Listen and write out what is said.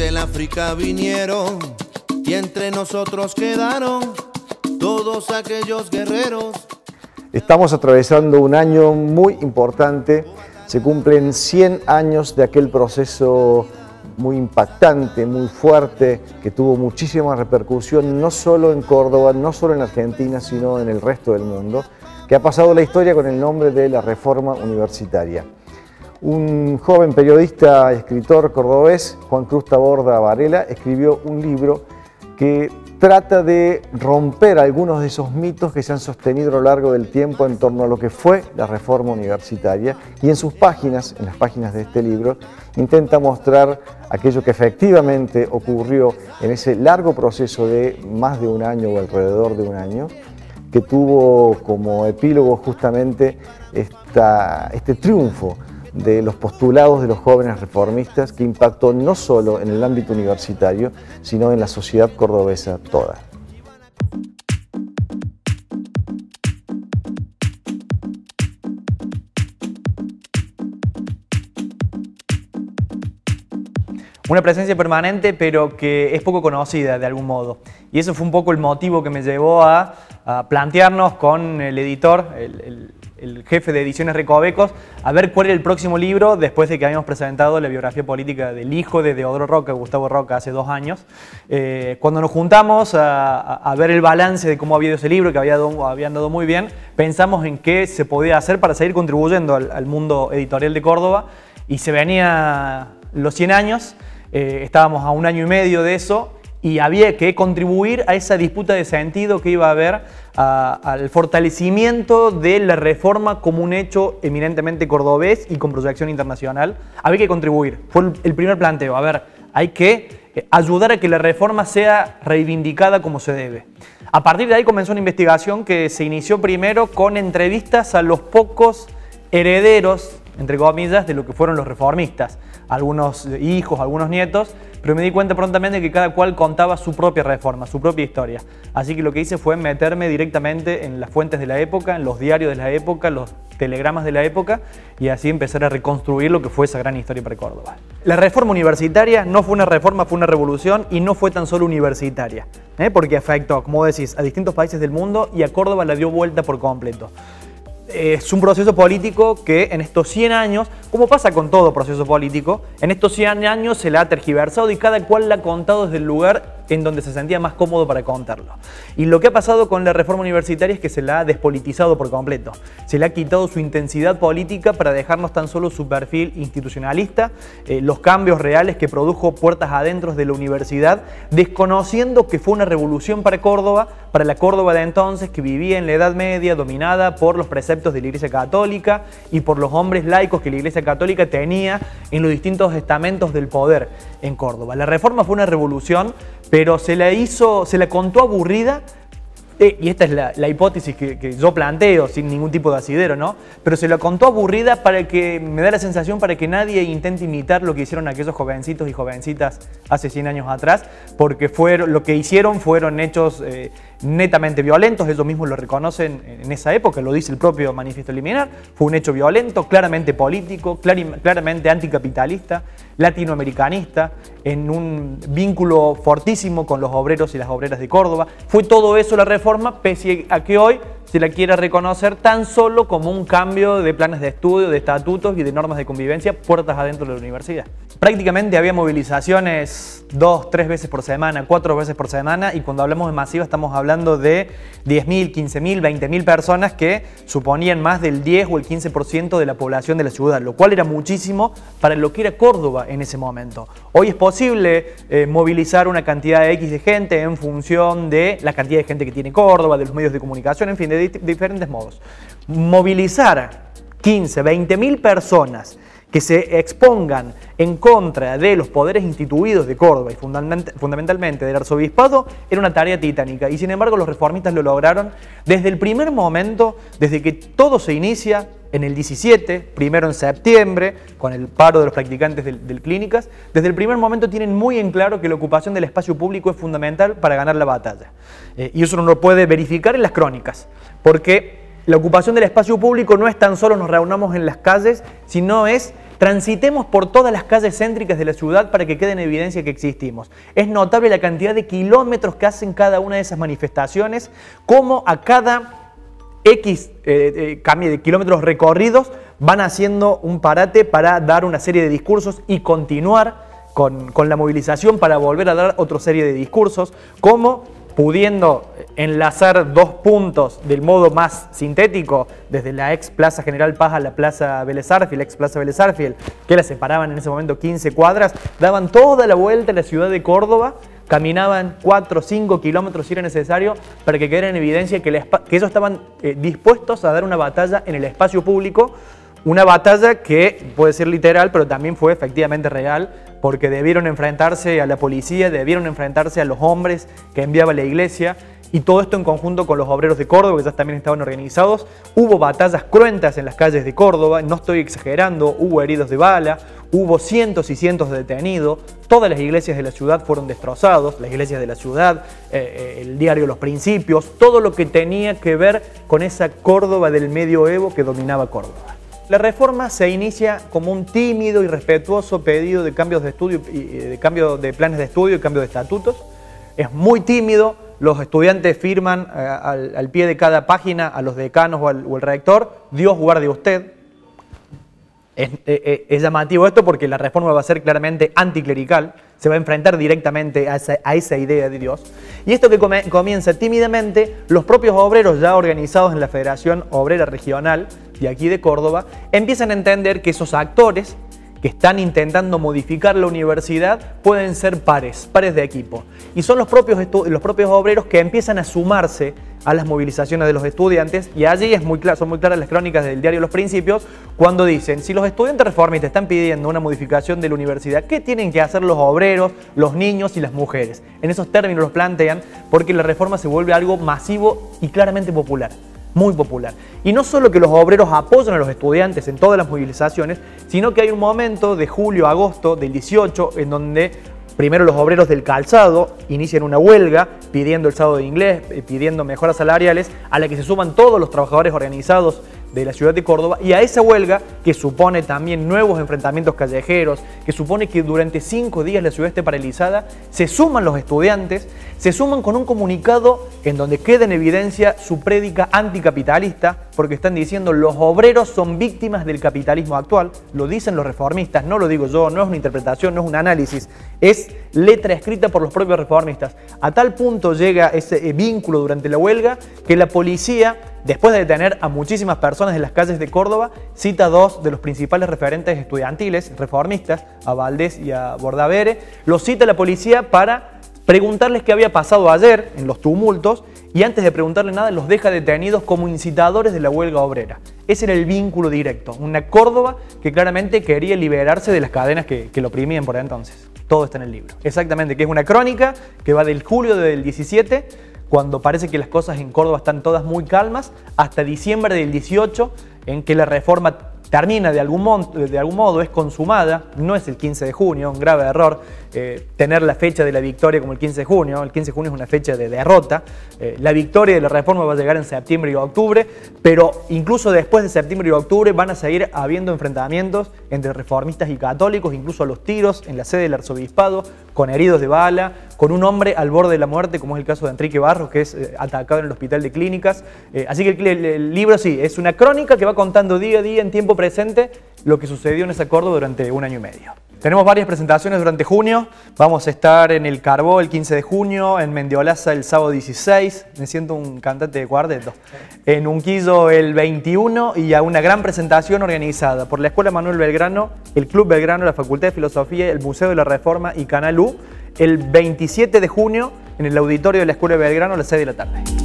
del África vinieron y entre nosotros quedaron todos aquellos guerreros. Estamos atravesando un año muy importante. Se cumplen 100 años de aquel proceso muy impactante, muy fuerte, que tuvo muchísima repercusión no solo en Córdoba, no solo en Argentina, sino en el resto del mundo, que ha pasado la historia con el nombre de la Reforma Universitaria. Un joven periodista y escritor cordobés, Juan Cruz Taborda Varela, escribió un libro que trata de romper algunos de esos mitos que se han sostenido a lo largo del tiempo en torno a lo que fue la reforma universitaria. Y en sus páginas, en las páginas de este libro, intenta mostrar aquello que efectivamente ocurrió en ese largo proceso de más de un año o alrededor de un año, que tuvo como epílogo justamente este triunfo de los postulados de los jóvenes reformistas que impactó no solo en el ámbito universitario, sino en la sociedad cordobesa toda. Una presencia permanente, pero que es poco conocida de algún modo. Y eso fue un poco el motivo que me llevó a, plantearnos con el editor, el el jefe de Ediciones Recovecos, a ver cuál era el próximo libro después de que habíamos presentado la biografía política del hijo de Deodoro Roca, Gustavo Roca, hace dos años. Eh, cuando nos juntamos a, ver el balance de cómo había ido ese libro, que había habían dado muy bien, pensamos en qué se podía hacer para seguir contribuyendo al, mundo editorial de Córdoba y se venía los 100 años, eh, estábamos a un año y medio de eso y había que contribuir a esa disputa de sentido que iba a haber al fortalecimiento de la reforma como un hecho eminentemente cordobés y con proyección internacional. Había que contribuir. Fue el primer planteo. A ver, hay que eh, ayudar a que la reforma sea reivindicada como se debe. A partir de ahí comenzó una investigación que se inició primero con entrevistas a los pocos herederos, entre comillas, de lo que fueron los reformistas. Algunos hijos, algunos nietos, pero me di cuenta prontamente que cada cual contaba su propia reforma, su propia historia. Así que lo que hice fue meterme directamente en las fuentes de la época, en los diarios de la época, los telegramas de la época y así empezar a reconstruir lo que fue esa gran historia para Córdoba. La reforma universitaria no fue una reforma, fue una revolución y no fue tan solo universitaria, ¿eh? porque afectó, como decís, a distintos países del mundo y a Córdoba la dio vuelta por completo es un proceso político que en estos 100 años, como pasa con todo proceso político, en estos 100 años se la ha tergiversado y cada cual la ha contado desde el lugar en donde se sentía más cómodo para contarlo. Y lo que ha pasado con la reforma universitaria es que se la ha despolitizado por completo. Se le ha quitado su intensidad política para dejarnos tan solo su perfil institucionalista, eh, los cambios reales que produjo puertas adentro de la universidad, desconociendo que fue una revolución para Córdoba, para la Córdoba de entonces que vivía en la Edad Media dominada por los preceptos de la Iglesia Católica y por los hombres laicos que la Iglesia Católica tenía en los distintos estamentos del poder en Córdoba. La reforma fue una revolución pero se la hizo, se la contó aburrida eh, y esta es la, hipótesis que, yo planteo sin ningún tipo de asidero, ¿no? Pero se la contó aburrida para que, me da la sensación, para que nadie intente imitar lo que hicieron aquellos jovencitos y jovencitas hace 100 años atrás, porque fueron, lo que hicieron fueron hechos eh, netamente violentos, ellos mismos lo reconocen en esa época, lo dice el propio manifiesto liminar, fue un hecho violento, claramente político, claramente anticapitalista, latinoamericanista, en un vínculo fortísimo con los obreros y las obreras de Córdoba. Fue todo eso la reforma, pese a que hoy se la quiere reconocer tan solo como un cambio de planes de estudio, de estatutos y de normas de convivencia puertas adentro de la universidad. Prácticamente había movilizaciones dos, tres veces por semana, cuatro veces por semana y cuando hablamos de masiva estamos hablando de 10.000, 15.000, 20.000 personas que suponían más del 10 o el 15% de la población de la ciudad, lo cual era muchísimo para lo que era Córdoba en ese momento. Hoy es posible eh, movilizar una cantidad de X de gente en función de la cantidad de gente que tiene Córdoba, de los medios de comunicación, en fin, de diferentes modos. Movilizar 15, 20 mil personas que se expongan en contra de los poderes instituidos de Córdoba y fundamentalmente del arzobispado era una tarea titánica y sin embargo los reformistas lo lograron desde el primer momento, desde que todo se inicia en el 17, primero en septiembre, con el paro de los practicantes del, clínicas, desde el primer momento tienen muy en claro que la ocupación del espacio público es fundamental para ganar la batalla. Eh, y eso uno lo puede verificar en las crónicas, porque la ocupación del espacio público no es tan solo nos reunamos en las calles, sino es Transitemos por todas las calles céntricas de la ciudad para que quede en evidencia que existimos. Es notable la cantidad de kilómetros que hacen cada una de esas manifestaciones, como a cada X eh, eh, de kilómetros recorridos van haciendo un parate para dar una serie de discursos y continuar con, con la movilización para volver a dar otra serie de discursos, como pudiendo enlazar dos puntos del modo más sintético, desde la ex Plaza General Paz a la Plaza Vélez ex Plaza que la separaban en ese momento 15 cuadras, daban toda la vuelta a la ciudad de Córdoba, caminaban 4 o 5 kilómetros si era necesario para que quedara en evidencia que, que ellos estaban eh, dispuestos a dar una batalla en el espacio público, una batalla que puede ser literal, pero también fue efectivamente real, porque debieron enfrentarse a la policía, debieron enfrentarse a los hombres que enviaba la iglesia, y todo esto en conjunto con los obreros de Córdoba, que ya también estaban organizados. Hubo batallas cruentas en las calles de Córdoba, no estoy exagerando, hubo heridos de bala, hubo cientos y cientos de detenidos, todas las iglesias de la ciudad fueron destrozados, las iglesias de la ciudad, eh, eh, el diario Los Principios, todo lo que tenía que ver con esa Córdoba del medioevo que dominaba Córdoba. La reforma se inicia como un tímido y respetuoso pedido de cambios de estudio, de cambio de planes de estudio y cambio de estatutos. Es muy tímido, los estudiantes firman eh, al, pie de cada página a los decanos o, el rector, Dios guarde usted. Es, es, llamativo esto porque la reforma va a ser claramente anticlerical, se va a enfrentar directamente a esa idea de Dios. Y esto que comienza tímidamente, los propios obreros ya organizados en la Federación Obrera Regional de aquí de Córdoba, empiezan a entender que esos actores que están intentando modificar la universidad pueden ser pares, pares de equipo. Y son los propios, los propios obreros que empiezan a sumarse a las movilizaciones de los estudiantes y allí es muy son muy claras las crónicas del diario Los Principios cuando dicen, si los estudiantes reformistas están pidiendo una modificación de la universidad, ¿qué tienen que hacer los obreros, los niños y las mujeres? En esos términos los plantean porque la reforma se vuelve algo masivo y claramente popular muy popular. Y no solo que los obreros apoyan a los estudiantes en todas las movilizaciones, sino que hay un momento de julio, agosto del 18 en donde primero los obreros del calzado inician una huelga pidiendo el sábado de inglés, eh, pidiendo mejoras salariales, a la que se suman todos los trabajadores organizados de la ciudad de Córdoba y a esa huelga que supone también nuevos enfrentamientos callejeros, que supone que durante cinco días la ciudad esté paralizada, se suman los estudiantes, se suman con un comunicado en donde queda en evidencia su prédica anticapitalista, porque están diciendo los obreros son víctimas del capitalismo actual, lo dicen los reformistas, no lo digo yo, no es una interpretación, no es un análisis, es letra escrita por los propios reformistas. A tal punto llega ese eh, vínculo durante la huelga que la policía Después de detener a muchísimas personas en las calles de Córdoba, cita dos de los principales referentes estudiantiles, reformistas, a Valdés y a Bordavere, los cita la policía para preguntarles qué había pasado ayer en los tumultos y antes de preguntarle nada los deja detenidos como incitadores de la huelga obrera. Ese era el vínculo directo, una Córdoba que claramente quería liberarse de las cadenas que, que lo oprimían por entonces. Todo está en el libro. Exactamente, que es una crónica que va del julio del 17 cuando parece que las cosas en Córdoba están todas muy calmas, hasta diciembre del 18, en que la reforma termina de algún, de algún modo, es consumada, no es el 15 de junio, un grave error, eh, tener la fecha de la victoria como el 15 de junio. El 15 de junio es una fecha de derrota. Eh, la victoria de la reforma va a llegar en septiembre y octubre, pero incluso después de septiembre y octubre van a seguir habiendo enfrentamientos entre reformistas y católicos, incluso a los tiros en la sede del arzobispado, con heridos de bala, con un hombre al borde de la muerte, como es el caso de Enrique Barros, que es eh, atacado en el hospital de clínicas. así que el, el libro sí, es una crónica que va contando día a día en tiempo presente lo que sucedió en ese acuerdo durante un año y medio. Tenemos varias presentaciones durante junio. Vamos a estar en el Carbó el 15 de junio, en Mendiolaza el sábado 16. Me siento un cantante de cuarteto. En Unquillo el 21 y a una gran presentación organizada por la Escuela Manuel Belgrano, el Club Belgrano, la Facultad de Filosofía, el Museo de la Reforma y Canal U el 27 de junio en el auditorio de la Escuela de Belgrano a las 6 de la tarde.